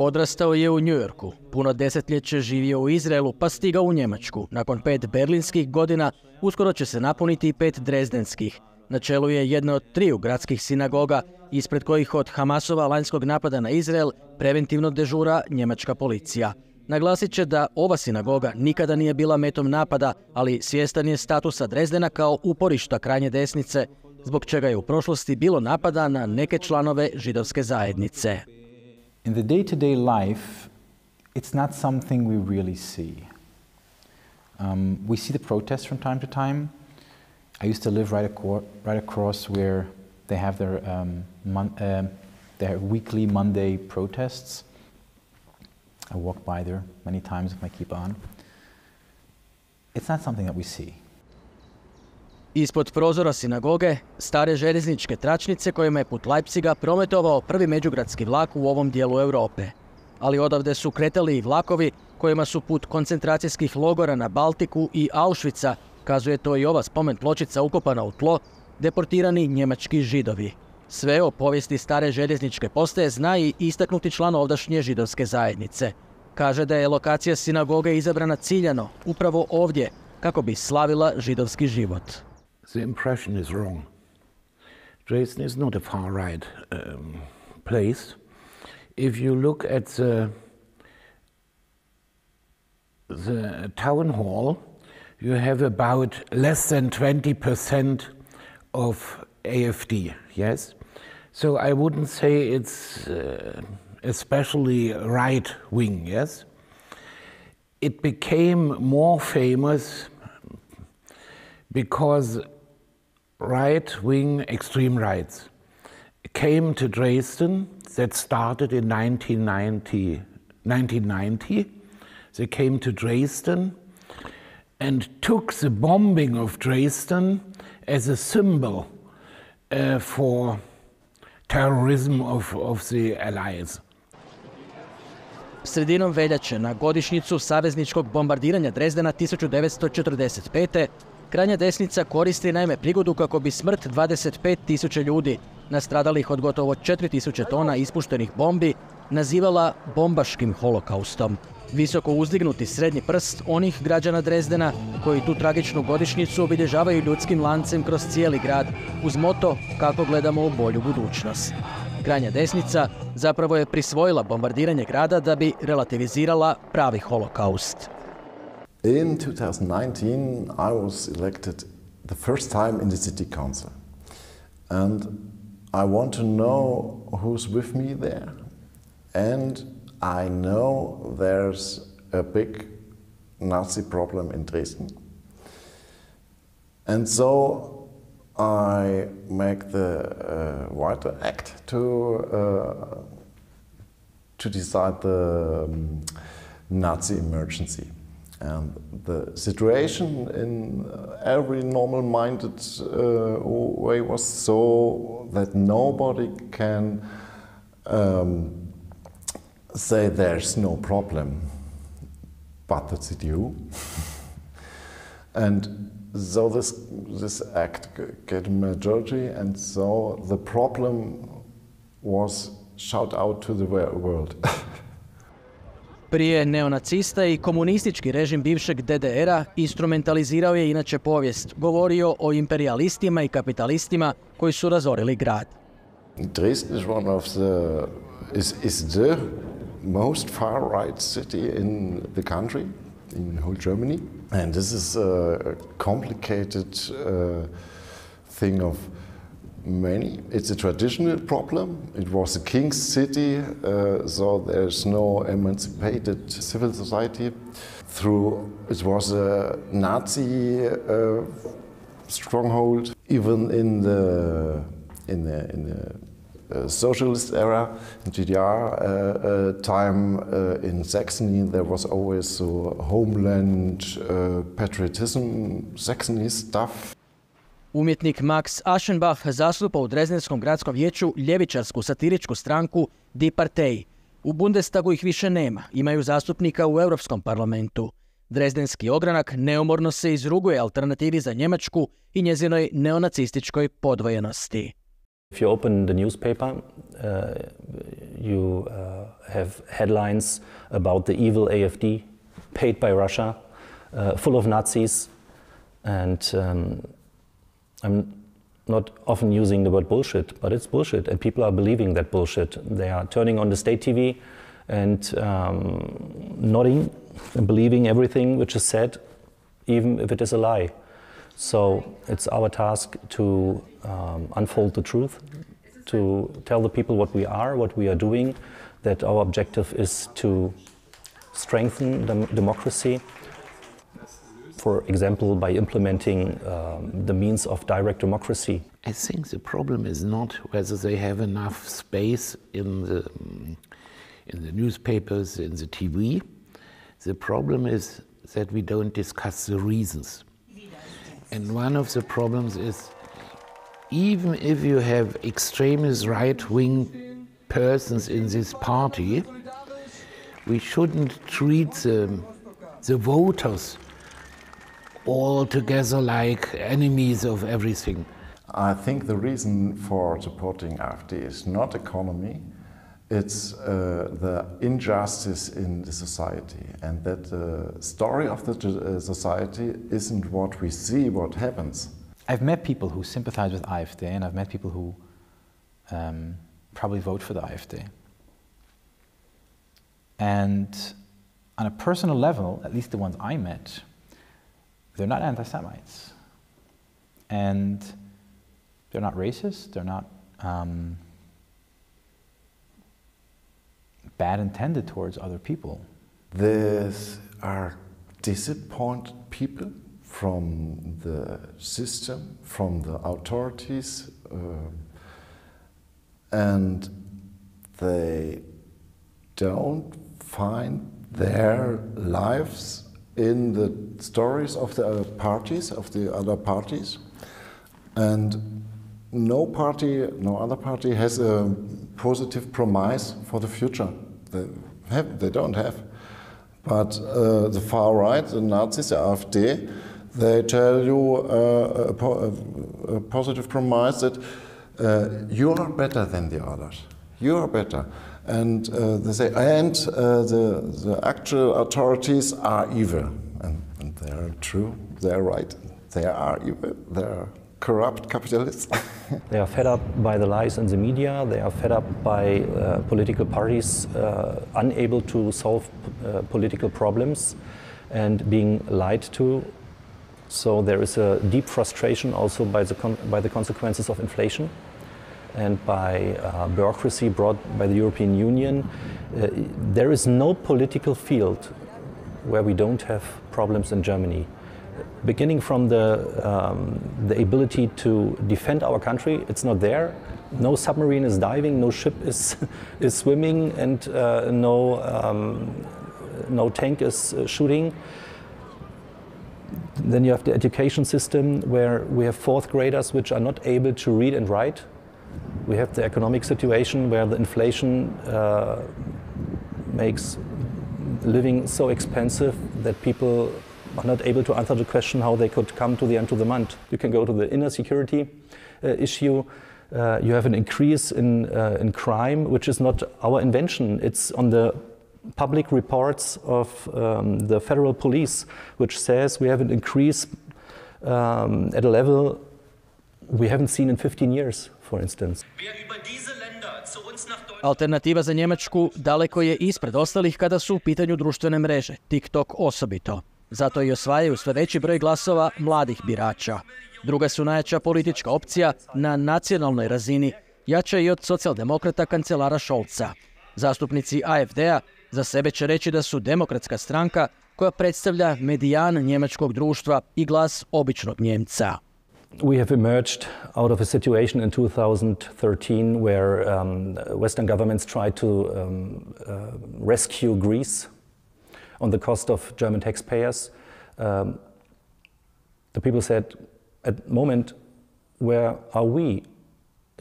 Odrastao je u Njujorku, puno desetljeće živio u Izraelu pa stigao u Njemačku. Nakon pet berlinskih godina uskoro će se napuniti i pet drezdenskih. Na čelu je jedna od triju gradskih sinagoga, ispred kojih od Hamasova lanjskog napada na Izrael preventivno dežura njemačka policija. Naglasit će da ova sinagoga nikada nije bila metom napada, ali svjestan je statusa Drezdena kao uporišta krajnje desnice, zbog čega je u prošlosti bilo napada na neke članove židovske zajednice. In the day-to-day life, it's not something we really see. Um, we see the protests from time to time. I used to live right, acor- right across where they have their, um, mon- um their weekly Monday protests. I walk by there many times with my kippah on. It's not something that we see. Ispod prozora sinagoge, stare željezničke tračnice kojima je put Leipziga prometovao prvi međugradski vlak u ovom dijelu Europe. Ali odavde su kretali i vlakovi kojima su put koncentracijskih logora na Baltiku i Auschwitza, kazuje to i ova spomen pločica ukopana u tlo, deportirani njemački židovi. Sve o povijesti stare željezničke postaje zna i istaknuti član ovdašnje židovske zajednice. Kaže da je lokacija sinagoge izabrana ciljano, upravo ovdje, kako bi slavila židovski život. The impression is wrong. Dresden is not a far right um, place. If you look at the, the town hall, you have about less than 20% of AFD, yes? So I wouldn't say it's uh, especially right wing, yes? It became more famous because right wing extreme rights came to Dresden. That started in 1990. 1990. They came to Dresden and took the bombing of Dresden as a symbol uh, for terrorism of, of the Allies. Sredinom veljače na godišnjicu savezničkog bombardiranja Drezdena 1945. Krajnja desnica koristi naime prigodu kako bi smrt 25 tisuća ljudi, nastradalih od gotovo 4000 tona ispuštenih bombi, nazivala bombaškim holokaustom. Visoko uzdignuti srednji prst onih građana Drezdena koji tu tragičnu godišnjicu obilježavaju ljudskim lancem kroz cijeli grad uz moto kako gledamo u bolju budućnost. Krajnja desnica zapravo je prisvojila bombardiranje grada da bi relativizirala pravi holokaust. In 2019, I was elected the first time in the city council. And I want to know who's with me there. And I know there's a big Nazi problem in Dresden. And so I make the uh, Act to, uh, to decide the um, Nazi emergency. And the situation in every normal minded uh, way was so that nobody can um, say there's no problem but the CDU. and so this, this act get a majority, and so the problem was shout out to the world. Prije neonacista i komunistički režim bivšeg DDR-a instrumentalizirao je inače povijest. Govorio o imperialistima i kapitalistima koji su razorili grad. Dresden is one of the is, is the most far right city in the country, in whole Germany. And this is a complicated uh, thing of many. It's a traditional problem. It was a king's city, uh, so there's no emancipated civil society. Through it was a Nazi uh, stronghold, even in the in the in the uh, socialist era in GDR uh, uh, time uh, in Saxony, there was always so homeland patriotism, Saxony stuff. Umjetnik Max Aschenbach zastupa u Drezdenskom gradskom vijeću ljevičarsku satiričku stranku Die Partei. U Bundestagu ih više nema, imaju zastupnika u Europskom parlamentu. Drezdenski ogranak neumorno se izruguje alternativi za Njemačku i njezinoj neonacističkoj podvojenosti. If you open the newspaper, uh, you uh, have headlines about the evil AFD paid by Russia, uh, full of Nazis. And um, I'm not often using the word bullshit, but it's bullshit, and people are believing that bullshit. They are turning on the state TV and um, nodding and believing everything which is said, even if it is a lie. So it's our task to um, unfold the truth, to tell the people what we are, what we are doing, that our objective is to strengthen dem democracy, for example, by implementing um, the means of direct democracy. I think the problem is not whether they have enough space in the, in the newspapers, in the TV. The problem is that we don't discuss the reasons. And one of the problems is even if you have extremist right wing persons in this party, we shouldn't treat the, the voters all together like enemies of everything. I think the reason for supporting AfD is not economy, it's uh, the injustice in the society, and that the story of the uh, society isn't what we see, what happens. I've met people who sympathize with AfD, and I've met people who um, probably vote for the AfD. And on a personal level, at least the ones I met, they're not anti Semites. And they're not racist, they're not um, bad intended towards other people. These are disappointed people from the system, from the authorities, uh, and they don't find their lives in the stories of the parties, of the other parties. And no party, no other party has a positive promise for the future. They, have, they don't have. But uh, the far right, the Nazis, the AfD, they tell you uh, a, a, a, positive promise that uh, you are better than the others. You are better. And uh, they say, and uh, the, the actual authorities are evil. And, and they are true, they are right. They are evil, they are corrupt capitalists. they are fed up by the lies in the media, they are fed up by uh, political parties uh, unable to solve uh, political problems and being lied to. So there is a deep frustration also by the, by the consequences of inflation and by uh, bureaucracy brought by the European Union. Uh, there is no political field where we don't have problems in Germany beginning from the, um, the ability to defend our country, it's not there. No submarine is diving, no ship is, is swimming, and uh, no, um, no tank is uh, shooting. Then you have the education system where we have fourth graders which are not able to read and write. We have the economic situation where the inflation uh, makes living so expensive that people are not able to answer the question how they could come to the end of the month. You can go to the inner security uh, issue. Uh, you have an increase in, uh, in crime, which is not our invention. It's on the public reports of um, the federal police, which says we have an increase um, at a level we haven't seen in 15 years, for instance. Alternativa za Njemačku daleko je ispred ostalih kada su u pitanju društvene mreže, TikTok osobito. Zato i osvajaju sve veći broj glasova mladih birača. Druga su najjača politička opcija na nacionalnoj razini, jača i od socijaldemokrata kancelara Šolca. Zastupnici AFD-a za sebe će reći da su demokratska stranka koja predstavlja medijan njemačkog društva i glas običnog Njemca. We have emerged out of a situation in 2013 where um, Western governments tried to um, uh, rescue Greece on the cost of German taxpayers. Um, the people said, at the moment, where are we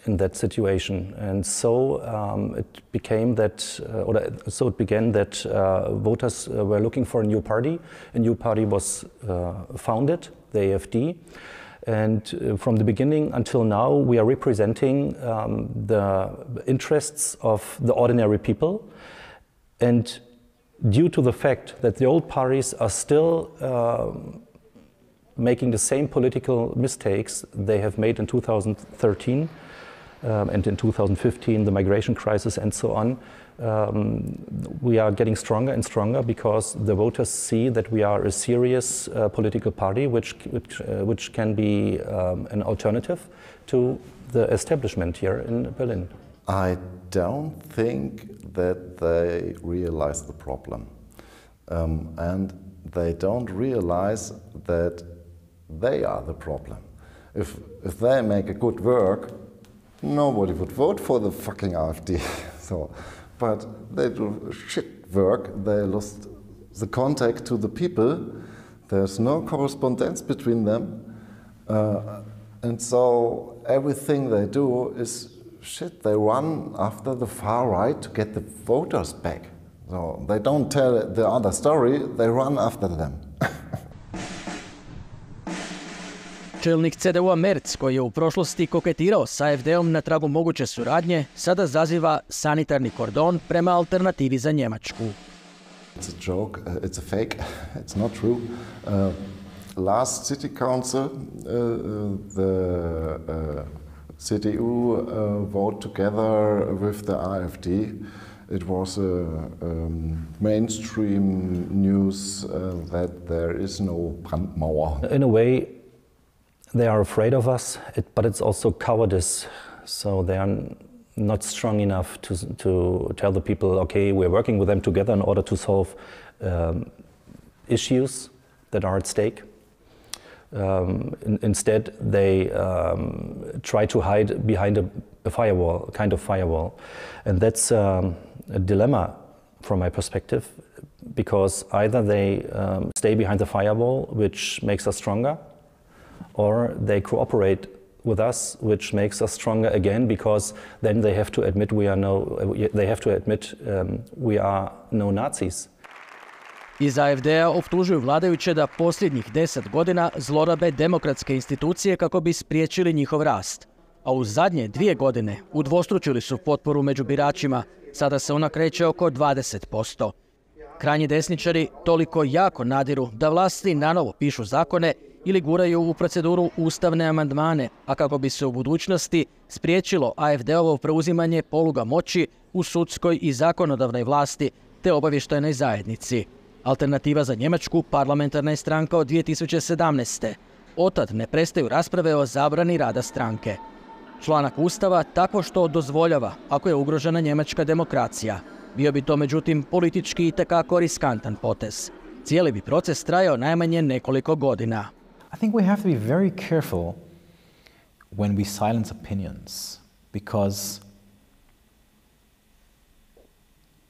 in that situation? And so um, it became that, uh, or so it began that uh, voters uh, were looking for a new party. A new party was uh, founded, the AFD. And uh, from the beginning until now, we are representing um, the interests of the ordinary people. And due to the fact that the old parties are still uh, making the same political mistakes they have made in 2013 um, and in 2015, the migration crisis and so on, um, we are getting stronger and stronger because the voters see that we are a serious uh, political party which, which, uh, which can be um, an alternative to the establishment here in Berlin. I don't think that they realize the problem. Um, and they don't realize that they are the problem. If, if they make a good work, nobody would vote for the fucking AfD. so, but they do shit work, they lost the contact to the people, there's no correspondence between them, uh, and so everything they do is shit, they run after the far right to get the voters back. So they don't tell the other story, they run after them. Čelnik CDU-a Merc, koji je u prošlosti koketirao s AFD-om na tragu moguće suradnje, sada zaziva sanitarni kordon prema alternativi za Njemačku. It's a joke, uh, it's a fake, it's not true. Uh, last city council, uh, uh the uh, CDU uh, vote together with the AfD. It was a um, mainstream news that there is no Brandmauer. In a way, they are afraid of us, it, but it's also cowardice. So they are not strong enough to, to tell the people, okay, we're working with them together in order to solve um, issues that are at stake. Um, in, instead, they um, try to hide behind a, a, firewall, a kind of firewall. And that's um, a dilemma from my perspective, because either they um, stay behind the firewall, which makes us stronger, or they cooperate with us, which makes us stronger again, because then they have to admit we are no, they have to admit um, we are no Nazis. Iz AFD-a optužuju vladajuće da posljednjih deset godina zlorabe demokratske institucije kako bi spriječili njihov rast. A u zadnje dvije godine udvostručili su potporu među biračima, sada se ona kreće oko 20%. Krajnji desničari toliko jako nadiru da vlasti nanovo pišu zakone ili guraju u proceduru ustavne amandmane, a kako bi se u budućnosti spriječilo AFD-ovo preuzimanje poluga moći u sudskoj i zakonodavnoj vlasti te obavještajnoj zajednici. Alternativa za Njemačku parlamentarna je stranka od 2017. Otad ne prestaju rasprave o zabrani rada stranke. Članak Ustava tako što dozvoljava ako je ugrožena njemačka demokracija. Bio bi to međutim politički i tekako riskantan potez. Cijeli bi proces trajao najmanje nekoliko godina. I think we have to be very careful when we silence opinions because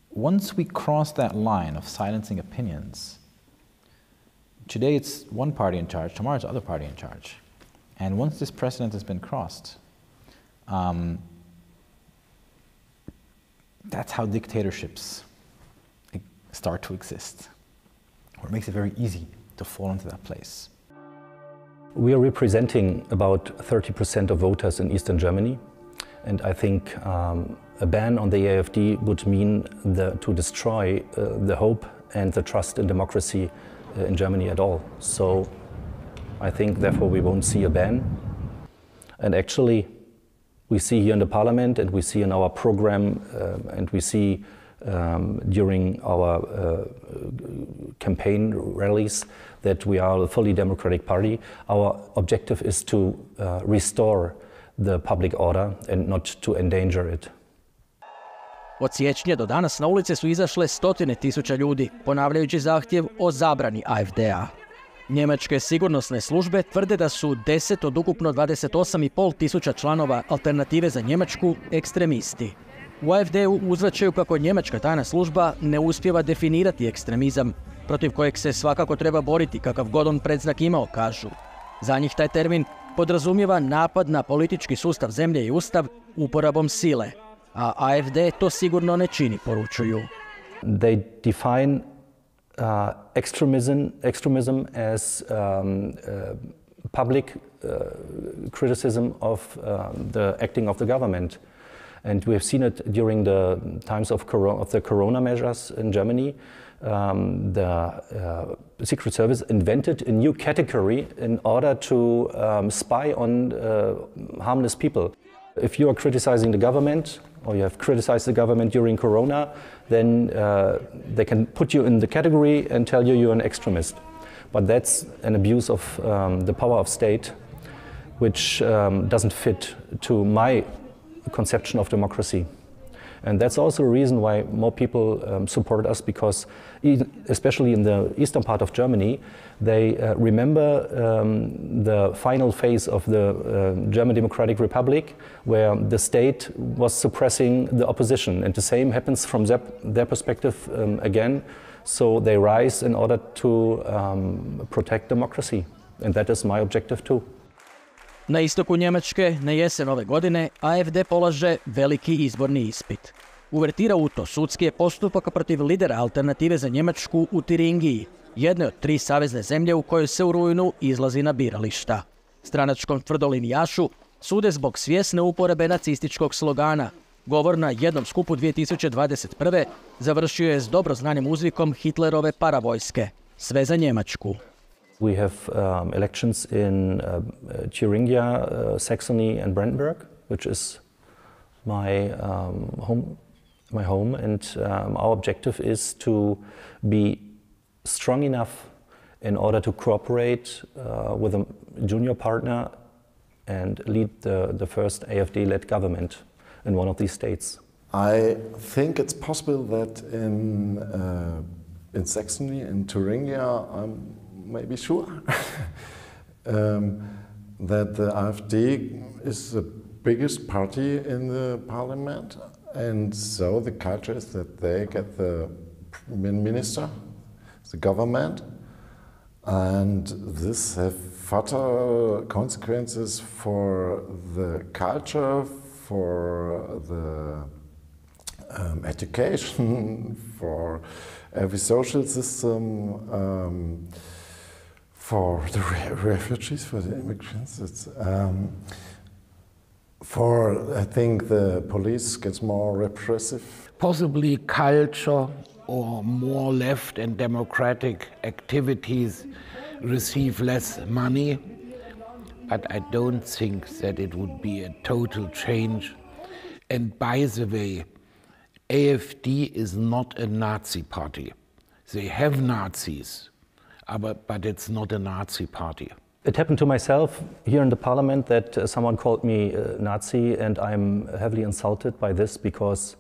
once we cross that line of silencing opinions, today it's one party in charge, tomorrow it's other party in charge. And once this precedent has been crossed, um, that's how dictatorships start to exist. Or it makes it very easy to fall into that place. We are representing about 30% of voters in Eastern Germany. And I think um, a ban on the AFD would mean the, to destroy uh, the hope and the trust in democracy uh, in Germany at all. So I think therefore we won't see a ban. And actually, we see here in the parliament and we see in our program uh, and we see um, during our uh, campaign rallies that we are a fully democratic party. Our objective is to uh, restore the public order and not to endanger it. Od siječnja do danas na ulice su izašle stotine tisuća ljudi, ponavljajući zahtjev o zabrani AFD-a. Njemačke sigurnosne službe tvrde da su 10 od ukupno 28,5 tisuća članova Alternative za Njemačku ekstremisti. U AFD-u uzvraćaju kako njemačka tajna služba ne uspjeva definirati ekstremizam, protiv kojeg se svakako treba boriti kakav god on predznak imao, kažu. Za njih taj termin podrazumijeva napad na politički sustav zemlje i ustav uporabom sile, a AFD to sigurno ne čini, poručuju. They define uh, extremism, extremism as um, uh, public uh, criticism of uh, the acting of the government. And we have seen it during the times of, of the corona measures in Germany. Um, the uh, Secret Service invented a new category in order to um, spy on uh, harmless people. If you are criticizing the government or you have criticized the government during Corona, then uh, they can put you in the category and tell you you're an extremist. But that's an abuse of um, the power of state, which um, doesn't fit to my conception of democracy. And that's also a reason why more people um, support us because, especially in the eastern part of Germany, they uh, remember um, the final phase of the uh, German Democratic Republic where the state was suppressing the opposition. And the same happens from their, their perspective um, again. So they rise in order to um, protect democracy. And that is my objective too. Na istoku Njemačke, na jesen ove godine, AFD polaže veliki izborni ispit. Uvertira u to sudski je postupak protiv lidera alternative za Njemačku u Tiringiji, jedne od tri savezne zemlje u kojoj se u rujnu izlazi na birališta. Stranačkom tvrdolinijašu sude zbog svjesne uporebe nacističkog slogana. Govor na jednom skupu 2021. završio je s dobro znanim uzvikom Hitlerove paravojske. Sve za Njemačku. We have um, elections in uh, Thuringia, uh, Saxony, and Brandenburg, which is my um, home, my home, and um, our objective is to be strong enough in order to cooperate uh, with a junior partner and lead the, the first AFD-led government in one of these states. I think it's possible that in uh, in Saxony, in Thuringia, I'm maybe sure um, that the AfD is the biggest party in the parliament, and so the culture is that they get the minister, the government, and this have fatal consequences for the culture, for the um, education, for every social system. Um, for the re refugees, for the immigrants. It's, um, for, I think the police gets more repressive. Possibly culture or more left and democratic activities receive less money, but I don't think that it would be a total change. And by the way, AFD is not a Nazi party. They have Nazis, but, but it's not a Nazi party. It happened to myself here in the parliament that uh, someone called me uh, Nazi, and I'm heavily insulted by this because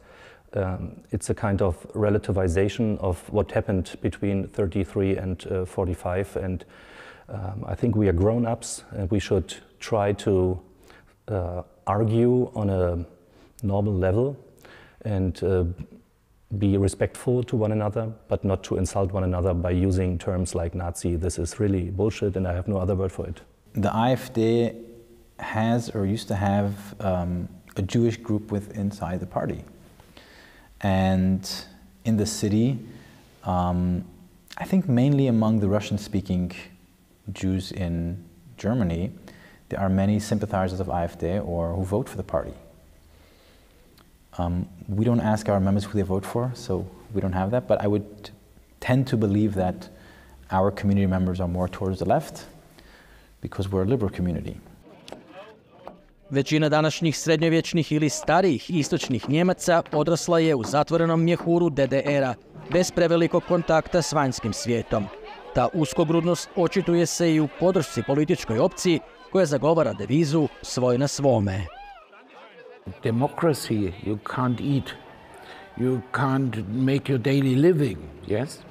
um, it's a kind of relativization of what happened between 33 and uh, 45. And um, I think we are grown ups and we should try to uh, argue on a normal level and uh, be respectful to one another, but not to insult one another by using terms like Nazi. This is really bullshit, and I have no other word for it. The AfD has or used to have um, a Jewish group with inside the party. And in the city, um, I think mainly among the Russian speaking Jews in Germany, there are many sympathizers of AfD or who vote for the party. Um, we don't ask our members who they vote for, so we don't have that, but I would tend to believe that our community members are more towards the left because we're a liberal community. Većina današnjih srednjovječnih ili starijih istočnih Njemaca odrasla je u zatvorenom mjehuru DDR-a, bez prevelikog kontakta s vanjskim svijetom. Ta uskogrudnost očituje se i u podršci političkoj opciji koja zagovara devizu svoj na svome. Democracy, you can't eat, you can't make your daily living, yes?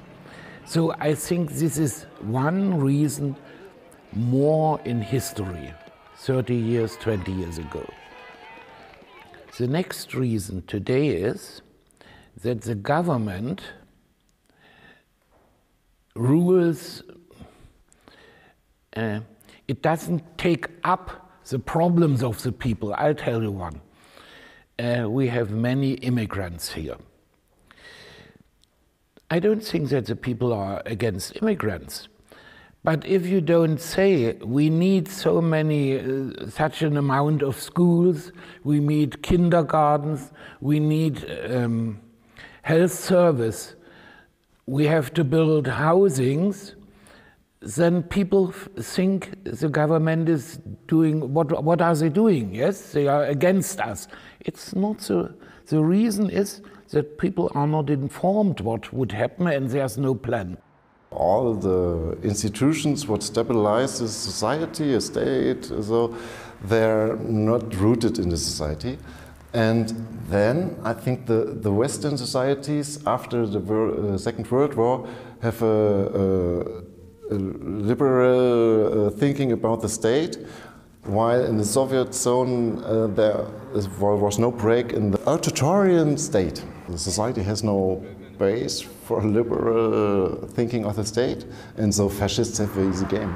So I think this is one reason more in history, 30 years, 20 years ago. The next reason today is that the government rules, uh, it doesn't take up the problems of the people. I'll tell you one uh, we have many immigrants here. I don't think that the people are against immigrants, But if you don't say we need so many, uh, such an amount of schools, we need kindergartens, we need um, health service, we have to build housings, then people think the government is doing, what, what are they doing? Yes, they are against us. It's not so. The reason is that people are not informed what would happen and there's no plan. All the institutions what stabilize the society, a state, so they're not rooted in the society. And then I think the, the Western societies after the uh, Second World War have a, a, a liberal uh, thinking about the state, while in the Soviet zone uh, there was no break in the authoritarian state. The society has no base for liberal thinking of the state, and so fascists have easy game.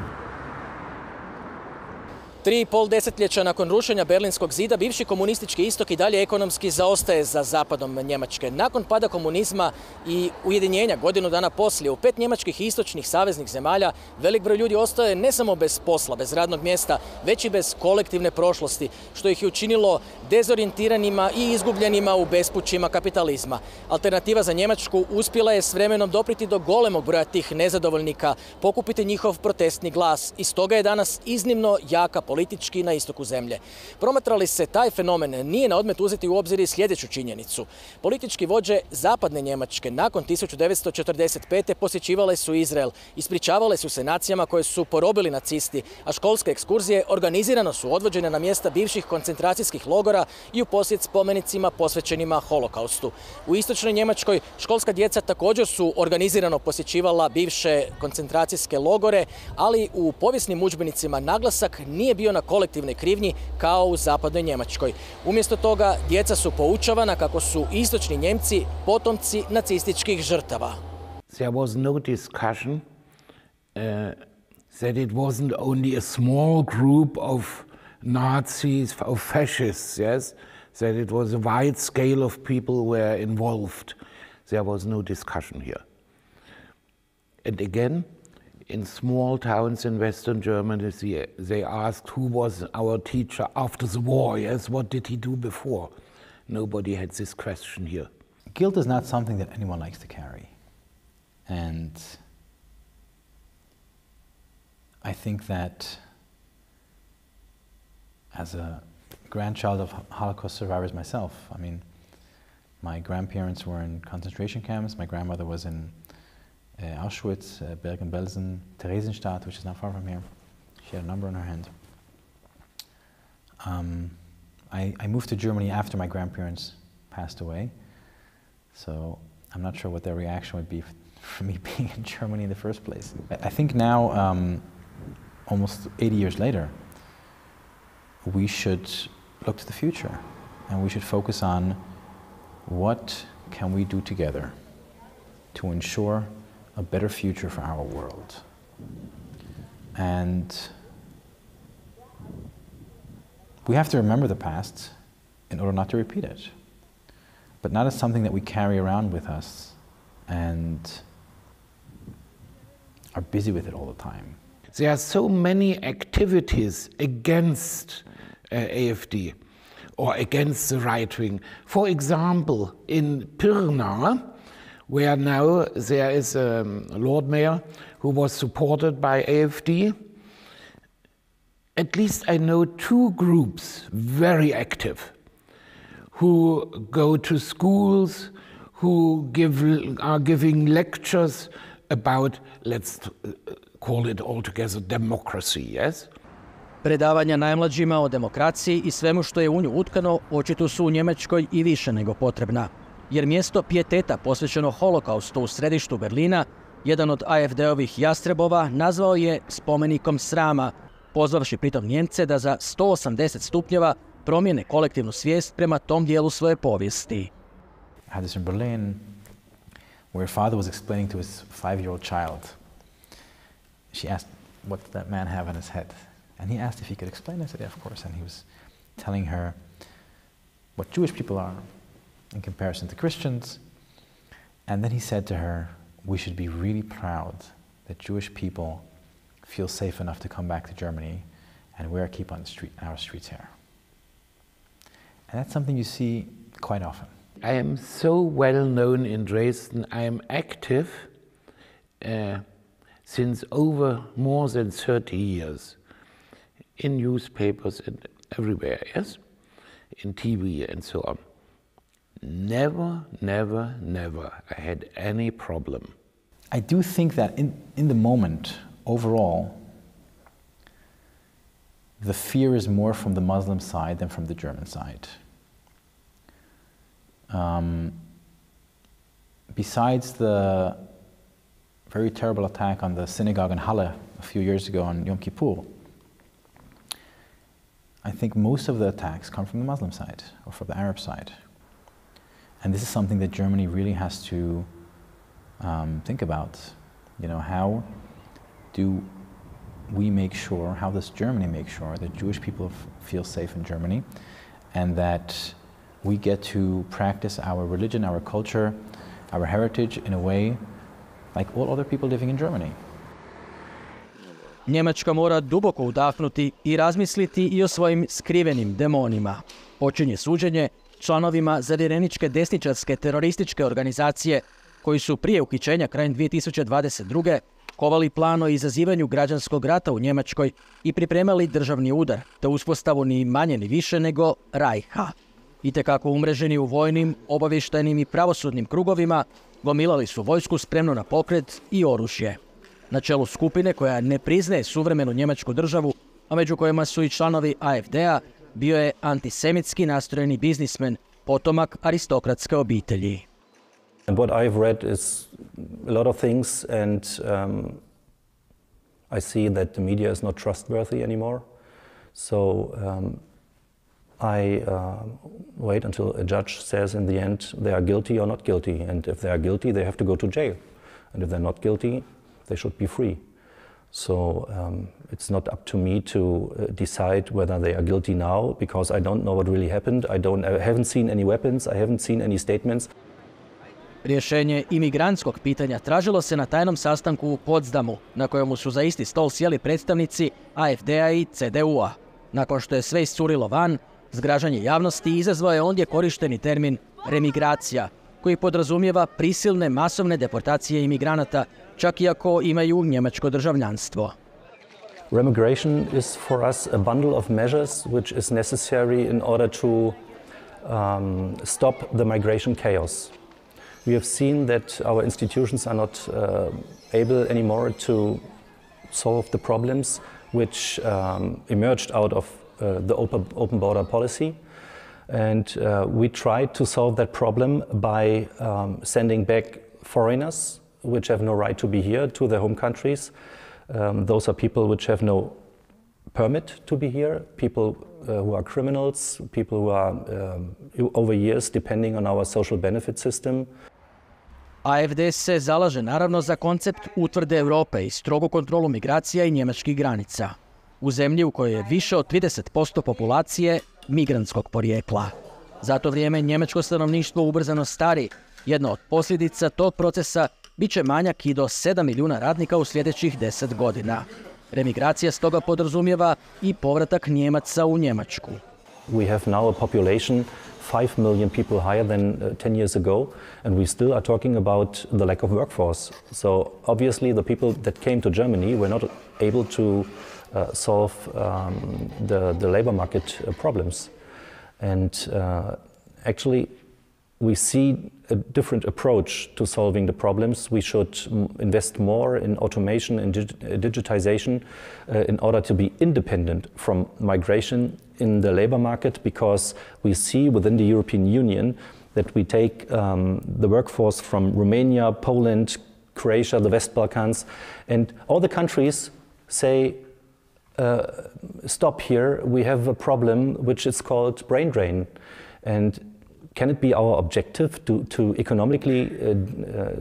Tri i pol desetljeća nakon rušenja Berlinskog zida, bivši komunistički istok i dalje ekonomski zaostaje za zapadom Njemačke. Nakon pada komunizma i ujedinjenja godinu dana poslije u pet njemačkih istočnih saveznih zemalja, velik broj ljudi ostaje ne samo bez posla, bez radnog mjesta, već i bez kolektivne prošlosti, što ih je učinilo dezorijentiranima i izgubljenima u bespućima kapitalizma. Alternativa za Njemačku uspjela je s vremenom dopriti do golemog broja tih nezadovoljnika, pokupiti njihov protestni glas i stoga je danas iznimno jaka politički na istoku zemlje. Promatrali se taj fenomen, nije na odmet uzeti u obzir sljedeću činjenicu. Politički vođe zapadne Njemačke nakon 1945. posjećivale su Izrael, ispričavale su se nacijama koje su porobili nacisti, a školske ekskurzije organizirano su odvođene na mjesta bivših koncentracijskih logora i u posjet spomenicima posvećenima holokaustu. U istočnoj Njemačkoj školska djeca također su organizirano posjećivala bivše koncentracijske logore, ali u povijesnim udžbenicima naglasak nije bio na kolektivnoj krivnji kao u zapadnoj Njemačkoj. Umjesto toga djeca su poučavana kako su istočni Njemci potomci nacističkih žrtava. There was no discussion uh, that it wasn't only a small group of Nazis, or fascists, yes, that it was a wide scale of people were involved. There was no discussion here. And again, in small towns in Western Germany, they asked who was our teacher after the war, yes, what did he do before? Nobody had this question here. Guilt is not something that anyone likes to carry. And I think that as a grandchild of Holocaust survivors myself, I mean, my grandparents were in concentration camps, my grandmother was in uh, Auschwitz, uh, Bergen-Belsen, Theresienstadt, which is not far from here. She had a number in her hand. Um, I, I, moved to Germany after my grandparents passed away, so I'm not sure what their reaction would be for me being in Germany in the first place. I, I think now, um, almost 80 years later, we should look to the future and we should focus on what can we do together to ensure a better future for our world. And we have to remember the past in order not to repeat it, but not as something that we carry around with us and are busy with it all the time. There are so many activities against Uh, AFD or against the right wing. For example, in Pirna, where now there is a um, Lord Mayor who was supported by AFD. At least I know two groups very active who go to schools, who give, are giving lectures about, let's uh, call it altogether, democracy, yes? Predavanja najmlađima o demokraciji i svemu što je u nju utkano očito su u Njemačkoj i više nego potrebna. jer mjesto pijeteta posvećeno holokaustu u središtu Berlina, jedan od AFD-ovih jastrebova nazvao je spomenikom srama, pozvavši pritom Njemce da za 180 stupnjeva promijene kolektivnu svijest prema tom dijelu svoje povijesti. Had this in Berlin, where father was explaining to his five-year-old child. She asked, what did that man have on his head? And he asked if he could explain. I said, yeah, of course. And he was telling her what Jewish people are, in comparison to Christians. And then he said to her, We should be really proud that Jewish people feel safe enough to come back to Germany and wear a kippah on the street, our streets here. And that's something you see quite often. I am so well known in Dresden. I am active uh, since over more than 30 years in newspapers and everywhere, yes? In TV and so on. Never, never, never I had any problem. I do think that in, in the moment, overall, the fear is more from the Muslim side than from the German side. Um, besides the very terrible attack on the synagogue in Halle a few years ago on Yom Kippur, I think most of the attacks come from the Muslim side or from the Arab side. And this is something that Germany really has to um, think about. You know, how do we make sure, how does Germany make sure that Jewish people feel safe in Germany and that we get to practice our religion, our culture, our heritage in a way like all other people living in Germany. Njemačka mora duboko udahnuti i razmisliti i o svojim skrivenim demonima. Počinje suđenje članovima zavjereničke desničarske terorističke organizacije koji su prije uhićenja krajem 2022. kovali plan o izazivanju građanskog rata u Njemačkoj i pripremali državni udar, te uspostavu ni manje ni više nego Rajha. I tekako umreženi u vojnim, obavještajnim i pravosudnim krugovima, gomilali su vojsku spremnu na pokret i oružje. Na čelu skupine koja ne priznaje suvremenu njemačku državu, a među kojima su i članovi AFD-a, bio je antisemitski nastrojeni biznismen, potomak aristokratske obitelji. What I've read is a lot of things, and um, I see that the media is not trustworthy anymore. So um, I uh, wait until a judge says in the end they are guilty or not guilty. And if they are guilty, they have to go to jail. And if they're not guilty, they should be free. So um, it's not up to me to uh, decide whether they are guilty now because I don't know what really happened. I, don't, I haven't seen any weapons, I haven't seen any statements. Rješenje imigrantskog pitanja tražilo se na tajnom sastanku u Potsdamu, na kojemu su za isti stol sjeli predstavnici AFD-a i CDU-a. Nakon što je sve iscurilo van, zgražanje javnosti izazvao je ondje korišteni termin remigracija, koji podrazumijeva prisilne masovne deportacije imigranata, čak i ako imaju njemačko državljanstvo. Remigration is for us a bundle of measures which is necessary in order to um, stop the migration chaos. We have seen that our institutions are not uh, able anymore to solve the problems which um, emerged out of uh, the open, open, border policy. And uh, we tried to solve that problem by um, sending back foreigners which have no right to be here to their home countries. Um, those are people which have no permit to be here, people uh, who are criminals, people who are um, over years depending on our social benefit system. AFD se zalaže naravno za koncept utvrde Europe i strogu kontrolu migracija i njemačkih granica. U zemlji u kojoj je više od 30% populacije migrantskog porijekla. Za to vrijeme njemačko stanovništvo ubrzano stari. Jedna od posljedica tog procesa bit će manjak i do 7 milijuna radnika u sljedećih 10 godina. Remigracija stoga podrazumijeva i povratak Njemaca u Njemačku. We have now a population 5 million people higher than uh, 10 years ago, and we still are talking about the lack of workforce. So obviously, the people that came to Germany were not able to uh, solve um, the, the labor market uh, problems. And uh, actually, we see a different approach to solving the problems. We should invest more in automation and digitization uh, in order to be independent from migration in the labor market because we see within the European Union that we take um, the workforce from Romania, Poland, Croatia, the West Balkans, and all the countries say, uh, stop here, we have a problem which is called brain drain. And can it be our objective to, to economically, uh, uh,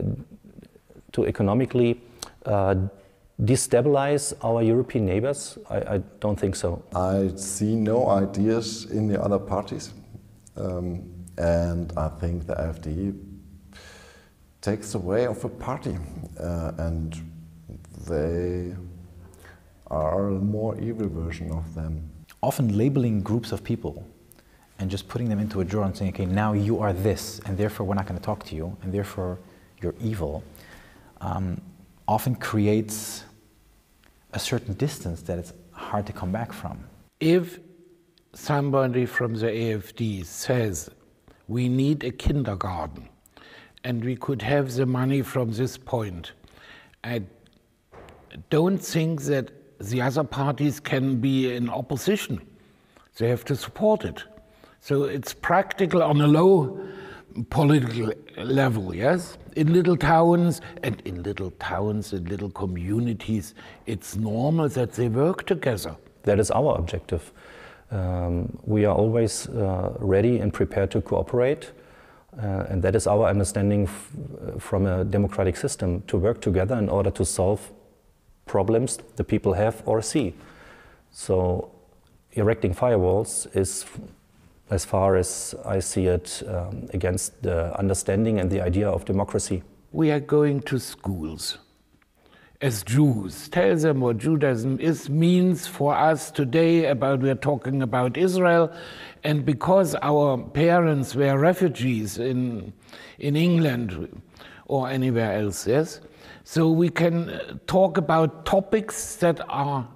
to economically uh, destabilize our European neighbors? I, I, don't think so. I see no ideas in the other parties. Um, and I think the AfD takes the way of a party. Uh, and they are a more evil version of them. Often labeling groups of people and just putting them into a drawer and saying, okay, now you are this, and therefore we're not going to talk to you, and therefore you're evil, um, often creates a certain distance that it's hard to come back from. If somebody from the AFD says we need a kindergarten and we could have the money from this point, I don't think that the other parties can be in opposition. They have to support it. So it's practical on a low political level, yes? In little towns, and in little towns, in little communities, it's normal that they work together. That is our objective. Um, we are always uh, ready and prepared to cooperate. Uh, and that is our understanding from a democratic system to work together in order to solve problems the people have or see. So, erecting firewalls is, as far as I see it, um, against the understanding and the idea of democracy. We are going to schools as Jews. Tell them what Judaism is, means for us today about we're talking about Israel. And because our parents were refugees in, in England or anywhere else, yes? So we can uh, talk about topics that are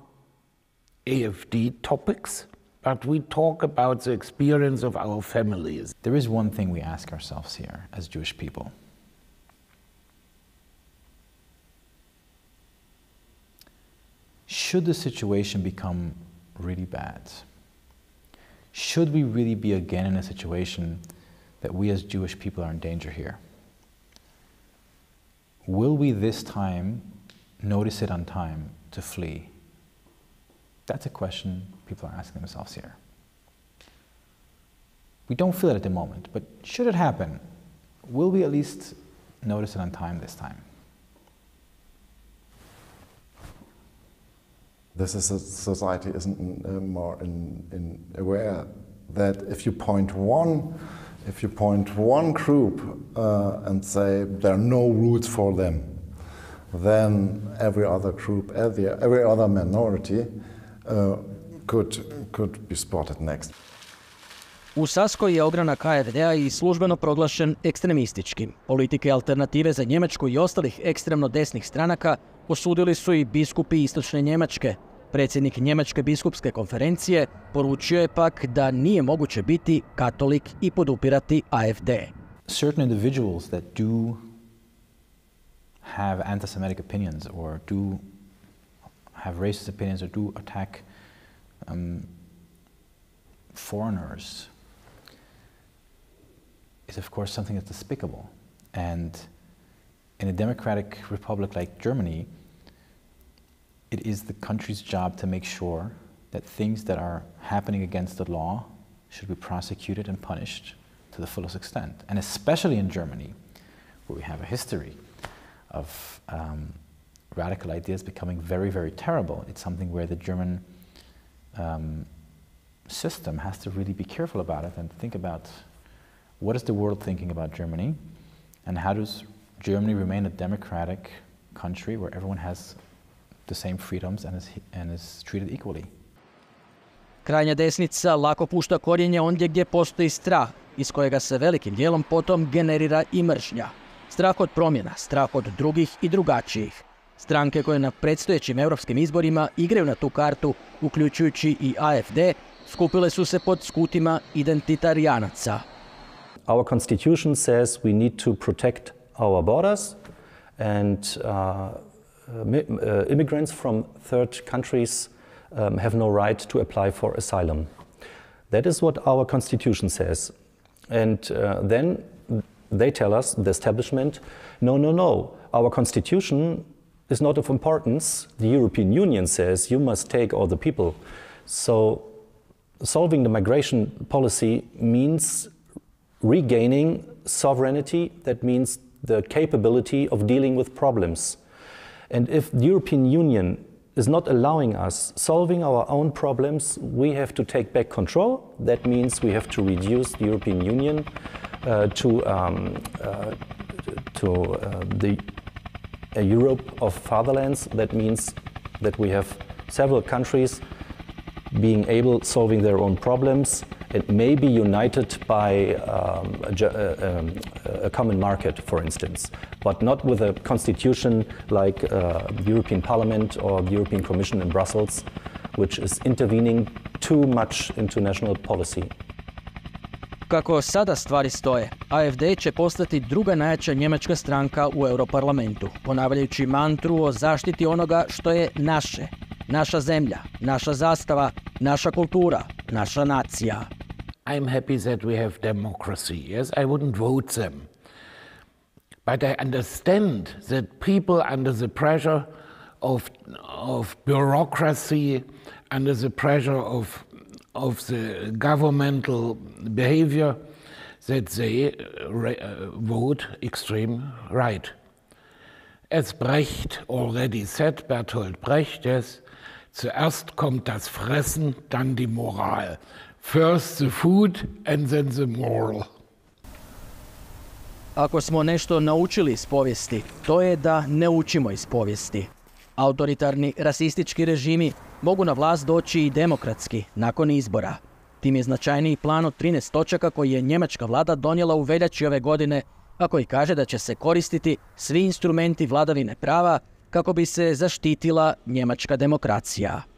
AFD topics, but we talk about the experience of our families. There is one thing we ask ourselves here as Jewish people. should the situation become really bad, should we really be again in a situation that we as Jewish people are in danger here, will we this time notice it on time to flee? That's a question people are asking themselves here. We don't feel it at the moment, but should it happen, will we at least notice it on time this time? this is a society isn't uh, more in, in aware that if you point one if you point one group uh, and say there are no rules for them then every other group every, other minority uh, could, could be spotted next U Saskoj je ogranak KFD-a i službeno proglašen ekstremističkim. Politike alternative za Njemačku i ostalih ekstremno desnih stranaka osudili su i biskupi Istočne Njemačke. Predsjednik Njemačke biskupske konferencije poručio je pak da nije moguće biti katolik i podupirati AFD. Certain individuals that do have anti-Semitic opinions or do have racist opinions or do attack um, foreigners is of course something that's despicable. And in a democratic republic like Germany, it is the country's job to make sure that things that are happening against the law should be prosecuted and punished to the fullest extent. And especially in Germany, where we have a history of um, radical ideas becoming very, very terrible. It's something where the German um, system has to really be careful about it and think about what is the world thinking about Germany and how does Germany remain a democratic country where everyone has the same freedoms and is, and is treated equally. Krajnja desnica lako pušta korijenje ondje gdje postoji strah, iz kojega se velikim dijelom potom generira i mržnja. Strah od promjena, strah od drugih i drugačijih. Stranke koje na predstojećim europskim izborima igraju na tu kartu, uključujući i AFD, skupile su se pod skutima identitarijanaca. Our constitution says we need to protect our borders and uh, immigrants from third countries um, have no right to apply for asylum. That is what our constitution says. And uh, then they tell us, the establishment, no, no, no, our constitution is not of importance. The European Union says you must take all the people. So solving the migration policy means regaining sovereignty, that means the capability of dealing with problems. And if the European Union is not allowing us solving our own problems, we have to take back control. That means we have to reduce the European Union uh, to, um, uh, to uh, the Europe of fatherlands. That means that we have several countries being able solving their own problems and may be united by um, a, uh, um, a, common market, for instance, but not with a constitution like uh, the European Parliament or the European Commission in Brussels, which is intervening too much into national policy. Kako sada stvari stoje, AFD će postati druga najjača njemačka stranka u Europarlamentu, ponavljajući mantru o zaštiti onoga što je naše, naša zemlja, naša zastava, naša kultura, naša nacija. I'm happy that we have democracy. Yes, I wouldn't vote them. But I understand that people under the pressure of, of bureaucracy, under the pressure of of the governmental behavior that they uh, vote extreme right. As Brecht already said, Bertolt Brecht, yes, zuerst kommt das Fressen, dann die Moral. First the food and then the moral. Ako smo nešto naučili iz povijesti, to je da ne učimo iz povijesti. Autoritarni rasistički režimi mogu na vlast doći i demokratski, nakon izbora. Tim je značajniji plan od 13 točaka koji je njemačka vlada donijela u veljači ove godine, a koji kaže da će se koristiti svi instrumenti vladavine prava kako bi se zaštitila njemačka demokracija.